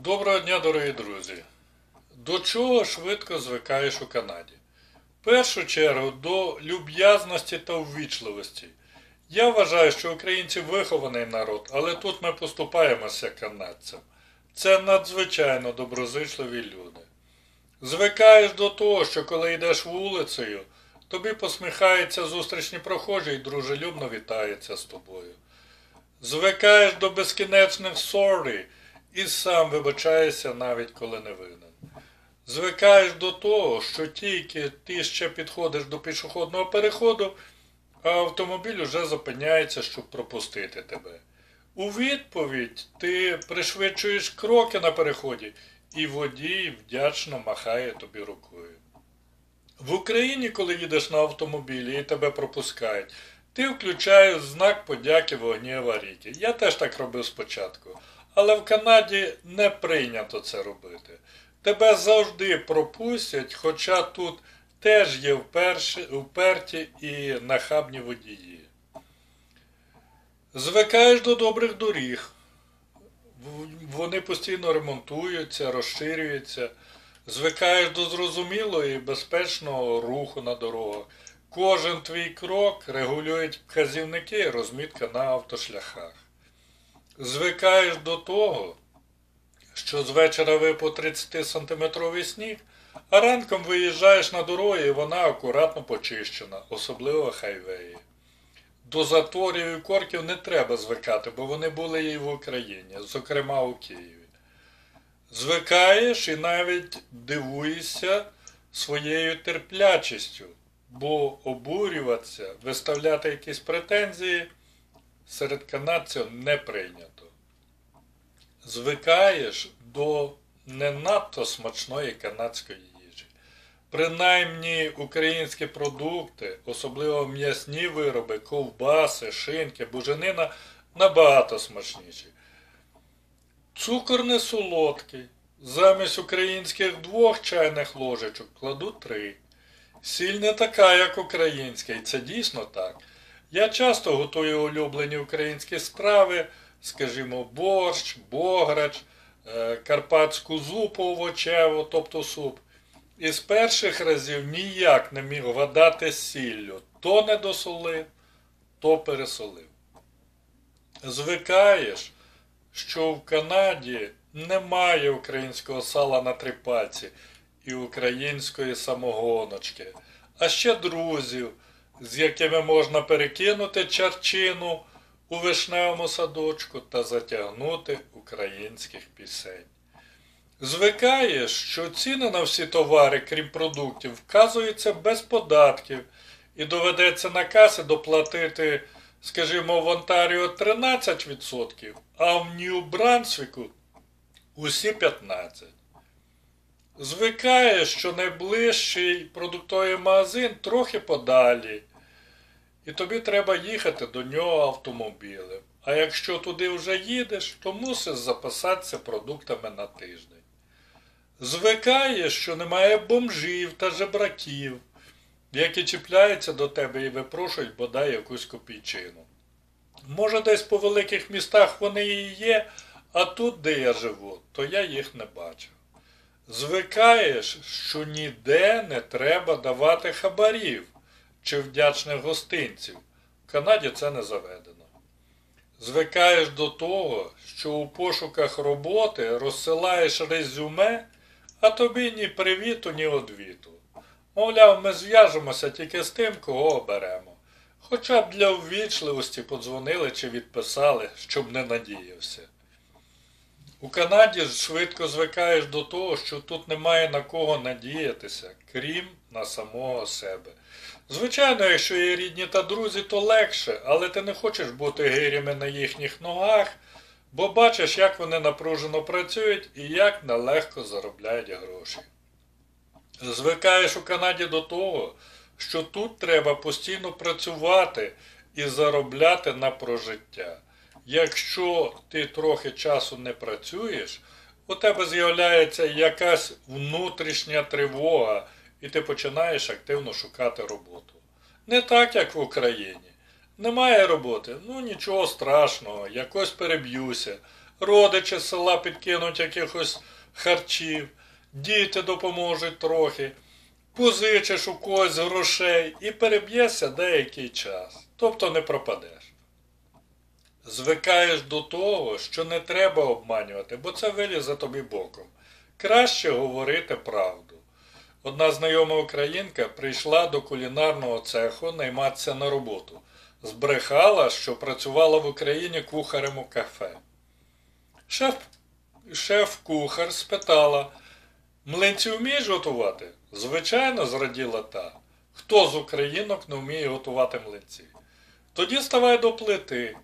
Доброго дня, дорогі друзі! До чого швидко звикаєш у Канаді? В першу чергу до люб'язності та ввічливості. Я вважаю, що українці вихований народ, але тут ми поступаємося канадцям. Це надзвичайно доброзичливі люди. Звикаєш до того, що коли йдеш вулицею, тобі посміхається зустрічні прохожі і дружелюбно вітається з тобою. Звикаєш до безкінечних sorry і сам вибачаєшся навіть коли не винен. Звикаєш до того, що тільки ти ще підходиш до пішохідного переходу, а автомобіль уже зупиняється, щоб пропустити тебе. У відповідь ти пришвидшуєш кроки на переході, і водій вдячно махає тобі рукою. В Україні, коли їдеш на автомобілі і тебе пропускають, ти включаєш знак подяки вогні аварійки. Я теж так робив спочатку. Але в Канаді не прийнято це робити. Тебе завжди пропустять, хоча тут теж є вперші, вперті і нахабні водії. Звикаєш до добрих доріг. Вони постійно ремонтуються, розширюються. Звикаєш до зрозумілого і безпечного руху на дорогах. Кожен твій крок регулюють вказівники і розмітка на автошляхах. Звикаєш до того, що з вечора випав 30-сантиметровий сніг, а ранком виїжджаєш на дорогу і вона акуратно почищена, особливо хайвеї. До заторів і корків не треба звикати, бо вони були і в Україні, зокрема у Києві. Звикаєш і навіть дивуєшся своєю терплячістю, бо обурюватися, виставляти якісь претензії серед канадців не прийнято. Звикаєш до не надто смачної канадської їжі. Принаймні українські продукти, особливо м'ясні вироби, ковбаси, шинки, буженина набагато смачніші. Цукор не солодкий. Замість українських двох чайних ложечок кладу три. Сіль не така, як українська, і це дійсно так. Я часто готую улюблені українські страви, скажімо, борщ, бограч, карпатську зупу овочеву, тобто суп. І з перших разів ніяк не міг вгадати сіллю. То не досолив, то пересолив. Звикаєш, що в Канаді немає українського сала на трипаці і української самогоночки, а ще друзів, з якими можна перекинути чарчину у вишневому садочку та затягнути українських пісень. Звикаєш, що ціни на всі товари, крім продуктів, вказуються без податків і доведеться на каси доплатити, скажімо, в Онтаріо 13%, а в Нью-Брансвіку усі 15%. Звикаєш, що найближчий продуктовий магазин трохи подалі, і тобі треба їхати до нього автомобілем. А якщо туди вже їдеш, то мусиш запасатися продуктами на тиждень. Звикаєш, що немає бомжів та жебраків, які чіпляються до тебе і випрошують бодай якусь копійчину. Може, десь по великих містах вони і є, а тут, де я живу, то я їх не бачив. Звикаєш, що ніде не треба давати хабарів чи вдячних гостинців. В Канаді це не заведено. Звикаєш до того, що у пошуках роботи розсилаєш резюме, а тобі ні привіту, ні одвіту. Мовляв, ми зв'яжемося тільки з тим, кого оберемо. Хоча б для ввічливості подзвонили чи відписали, щоб не надіявся. У Канаді швидко звикаєш до того, що тут немає на кого надіятися, крім на самого себе. Звичайно, якщо є рідні та друзі, то легше, але ти не хочеш бути гирями на їхніх ногах, бо бачиш, як вони напружено працюють і як нелегко заробляють гроші. Звикаєш у Канаді до того, що тут треба постійно працювати і заробляти на прожиття. Якщо ти трохи часу не працюєш, у тебе з'являється якась внутрішня тривога, і ти починаєш активно шукати роботу. Не так, як в Україні. Немає роботи, ну нічого страшного, якось переб'юся. родичі з села підкинуть якихось харчів, діти допоможуть трохи, позичиш у когось грошей і переб'єшся деякий час, тобто не пропадеш. Звикаєш до того, що не треба обманювати, бо це вилізе тобі боком. Краще говорити правду. Одна знайома українка прийшла до кулінарного цеху найматися на роботу. Збрехала, що працювала в Україні кухарем у кафе. Шеф, шеф-кухар спитала, млинці вмієш готувати? Звичайно, зраділа та. Хто з українок не вміє готувати млинці? Тоді ставай до плити,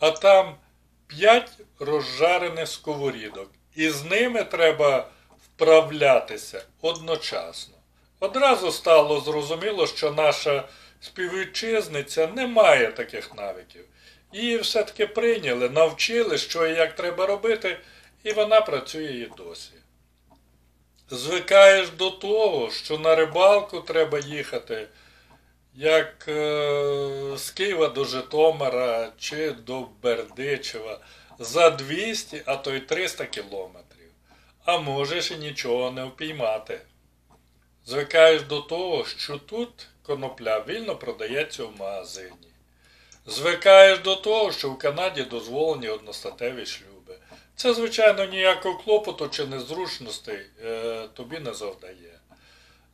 а там п'ять розжарених сковорідок, і з ними треба вправлятися одночасно. Одразу стало зрозуміло, що наша співвітчизниця не має таких навиків. Її все-таки прийняли, навчили, що і як треба робити, і вона працює і досі. Звикаєш до того, що на рибалку треба їхати як е, з Києва до Житомира чи до Бердичева за 200, а то й 300 кілометрів. А можеш і нічого не впіймати. Звикаєш до того, що тут конопля вільно продається в магазині. Звикаєш до того, що в Канаді дозволені одностатеві шлюби. Це, звичайно, ніякого клопоту чи незручностей е, тобі не завдає.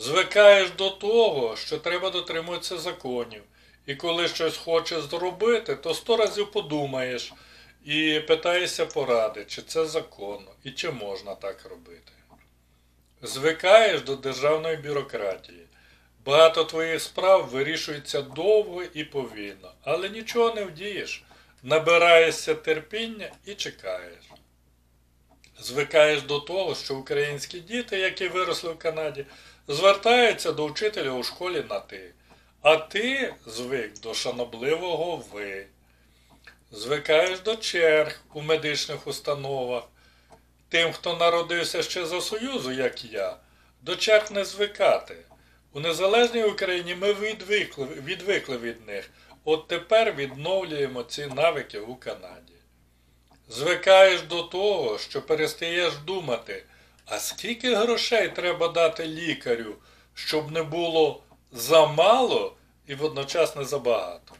Звикаєш до того, що треба дотримуватися законів. І коли щось хочеш зробити, то сто разів подумаєш і питаєшся поради, чи це законно і чи можна так робити. Звикаєш до державної бюрократії. Багато твоїх справ вирішується довго і повільно, але нічого не вдієш. Набираєшся терпіння і чекаєш. Звикаєш до того, що українські діти, які виросли в Канаді, звертаються до вчителя у школі на ти. А ти звик до шанобливого ви. Звикаєш до черг у медичних установах. Тим, хто народився ще за Союзу, як я, до черг не звикати. У незалежній Україні ми відвикли, відвикли від них. От тепер відновлюємо ці навики у Канаді. Звикаєш до того, що перестаєш думати, а скільки грошей треба дати лікарю, щоб не було замало і водночас не забагато.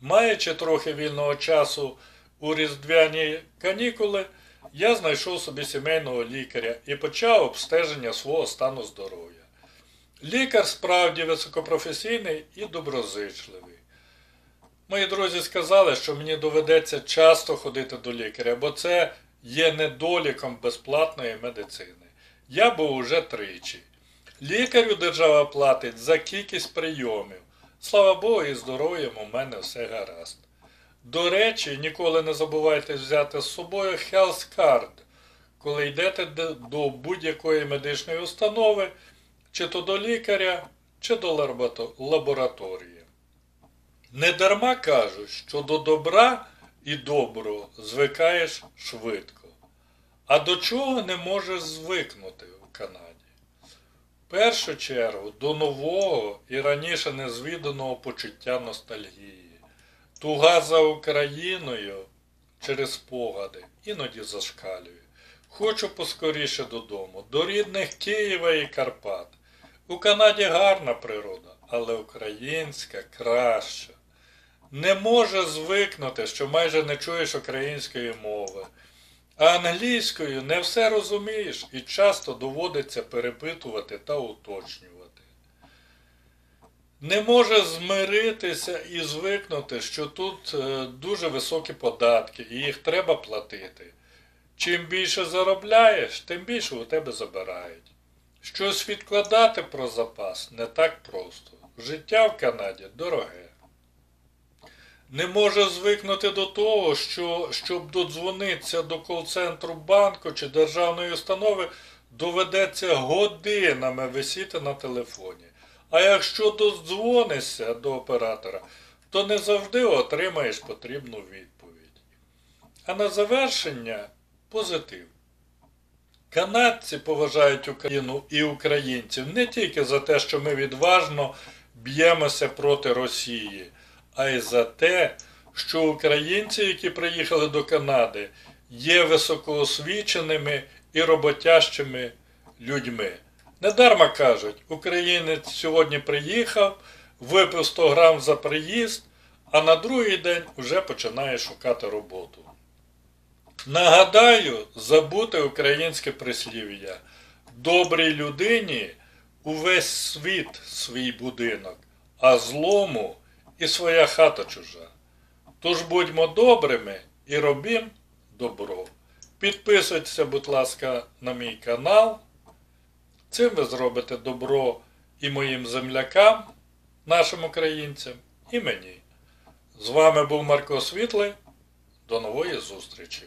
Маючи трохи вільного часу у різдвяні канікули, я знайшов собі сімейного лікаря і почав обстеження свого стану здоров'я. Лікар справді високопрофесійний і доброзичливий. Мої друзі сказали, що мені доведеться часто ходити до лікаря, бо це є недоліком безплатної медицини. Я був уже тричі. Лікарю держава платить за кількість прийомів. Слава Богу, і здоров'ям у мене все гаразд. До речі, ніколи не забувайте взяти з собою Health Card, коли йдете до будь-якої медичної установи, чи то до лікаря, чи до лабораторії. Недарма кажуть, що до добра і доброго звикаєш швидко. А до чого не можеш звикнути в Канаді? В першу чергу до нового і раніше незвіданого почуття ностальгії. Туга за Україною через спогади іноді зашкалює. Хочу поскоріше додому, до рідних Києва і Карпат. У Канаді гарна природа, але українська краща. Не може звикнути, що майже не чуєш української мови, а англійською не все розумієш і часто доводиться перепитувати та уточнювати. Не може змиритися і звикнути, що тут е, дуже високі податки і їх треба платити. Чим більше заробляєш, тим більше у тебе забирають. Щось відкладати про запас не так просто. Життя в Канаді дороге. Не може звикнути до того, що щоб додзвонитися до кол-центру банку чи державної установи, доведеться годинами висіти на телефоні. А якщо додзвонишся до оператора, то не завжди отримаєш потрібну відповідь. А на завершення позитив. Канадці поважають Україну і українців не тільки за те, що ми відважно б'ємося проти Росії, а й за те, що українці, які приїхали до Канади, є високоосвіченими і роботящими людьми. Недарма кажуть, українець сьогодні приїхав, випив 100 грам за приїзд, а на другий день вже починає шукати роботу. Нагадаю, забути українське прислів'я. Добрій людині увесь світ свій будинок, а злому і своя хата чужа. Тож будьмо добрими і робім добро. Підписуйтеся, будь ласка, на мій канал. Цим ви зробите добро і моїм землякам, нашим українцям, і мені. З вами був Марко Світлий. До нової зустрічі!